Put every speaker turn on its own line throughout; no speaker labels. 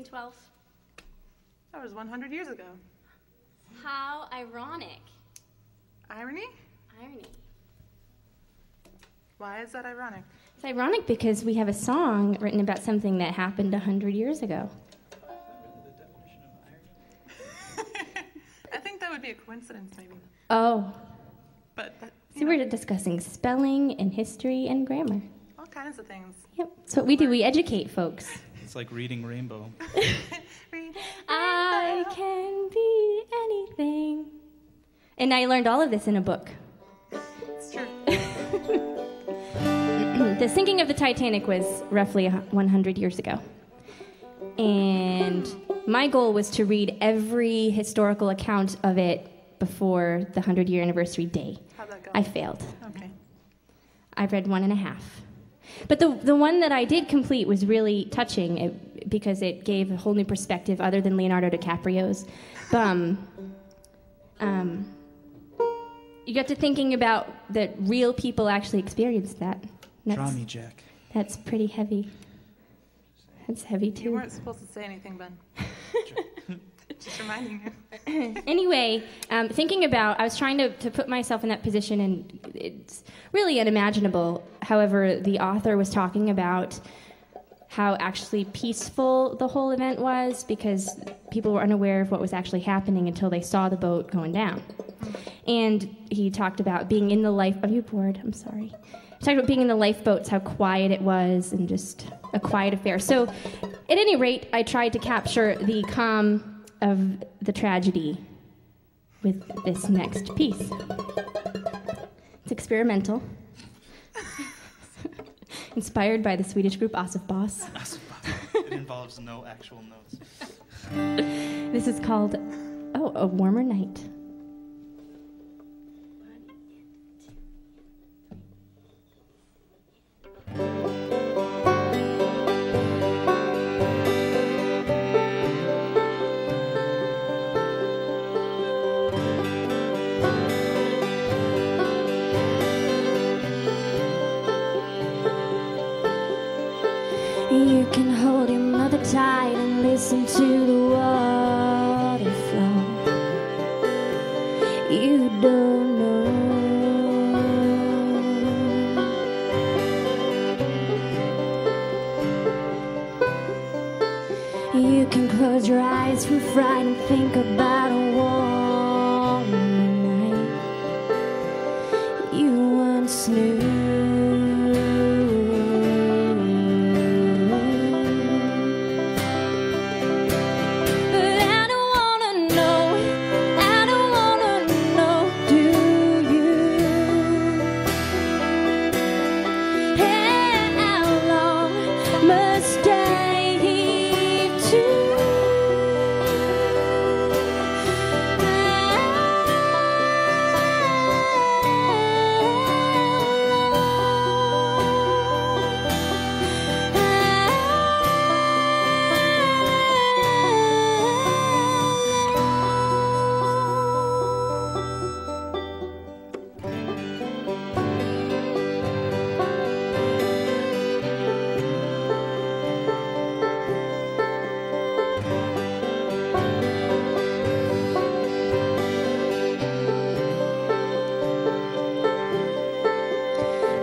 12.
That was 100 years ago.
How ironic.
Irony?
Irony.
Why is that ironic?
It's ironic because we have a song written about something that happened 100 years ago.
I think that would be a coincidence, maybe.
Oh,
But uh, that,
so we're discussing spelling and history and grammar.
all kinds of things.
Yep, that's what we do. We educate folks.
It's like reading Rainbow.
Read
I can be anything. And I learned all of this in a book.
It's true.
the sinking of the Titanic was roughly 100 years ago. And my goal was to read every historical account of it before the 100 year anniversary day.
How'd that go?
I failed.
okay.
I read one and a half. But the, the one that I did complete was really touching it, because it gave a whole new perspective other than Leonardo DiCaprio's bum. Um, you got to thinking about that real people actually experienced that.
Draw
That's,
me, Jack.
that's pretty heavy. That's heavy too.
You weren't supposed to say anything, Ben. Just reminding
anyway, um, thinking about, I was trying to, to put myself in that position, and it's really unimaginable. However, the author was talking about how actually peaceful the whole event was because people were unaware of what was actually happening until they saw the boat going down. And he talked about being in the life. Are you bored? I'm sorry. He talked about being in the lifeboats, how quiet it was, and just a quiet affair. So, at any rate, I tried to capture the calm of the tragedy with this next piece. It's experimental, inspired by the Swedish group Asif Boss.
it involves no actual notes.
This is called, oh, A Warmer Night.
You can hold your mother tight and listen to the water flow. You don't know. You can close your eyes from fright and think about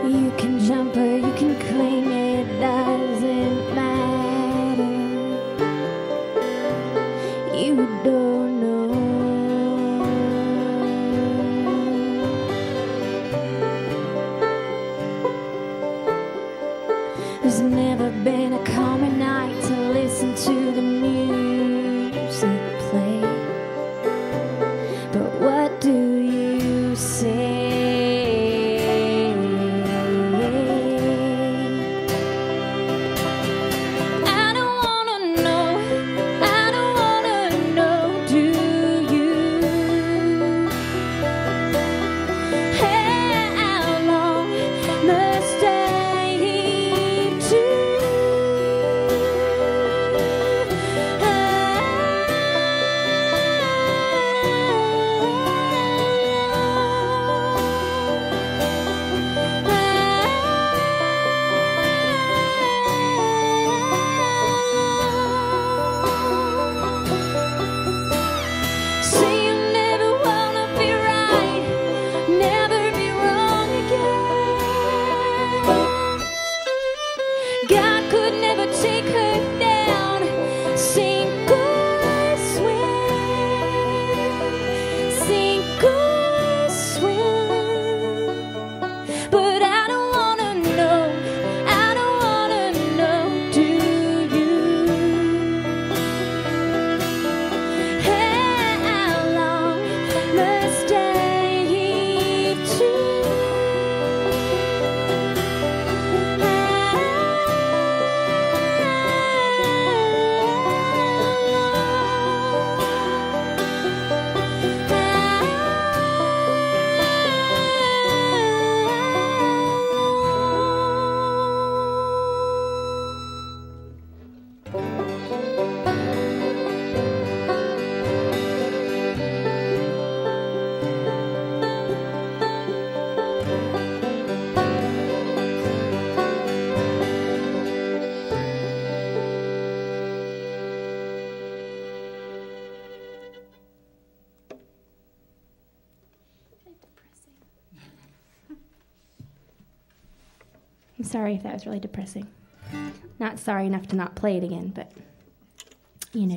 You can jump or you can cling, it doesn't matter. You don't
I'm sorry if that was really depressing. Not sorry enough to not play it again, but you know.